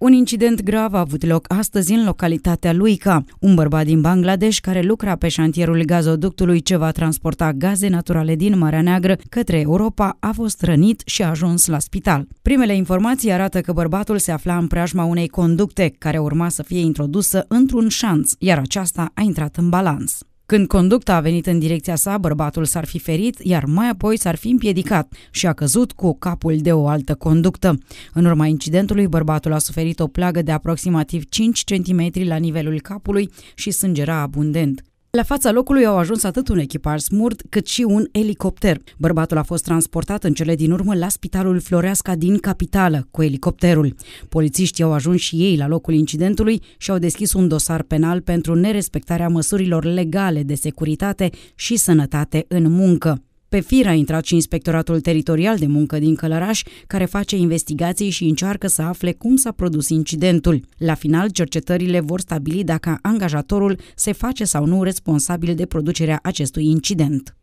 Un incident grav a avut loc astăzi în localitatea Luica. Un bărbat din Bangladesh care lucra pe șantierul gazoductului ce va transporta gaze naturale din Marea Neagră către Europa a fost rănit și a ajuns la spital. Primele informații arată că bărbatul se afla în preajma unei conducte care urma să fie introdusă într-un șanț, iar aceasta a intrat în balans. Când conducta a venit în direcția sa, bărbatul s-ar fi ferit, iar mai apoi s-ar fi împiedicat și a căzut cu capul de o altă conductă. În urma incidentului, bărbatul a suferit o plagă de aproximativ 5 cm la nivelul capului și sângera abundent. La fața locului au ajuns atât un echipaj smurt cât și un elicopter. Bărbatul a fost transportat în cele din urmă la Spitalul Floreasca din capitală cu elicopterul. Polițiștii au ajuns și ei la locul incidentului și au deschis un dosar penal pentru nerespectarea măsurilor legale de securitate și sănătate în muncă. Pe fir a intrat și Inspectoratul Teritorial de Muncă din Călăraș, care face investigații și încearcă să afle cum s-a produs incidentul. La final, cercetările vor stabili dacă angajatorul se face sau nu responsabil de producerea acestui incident.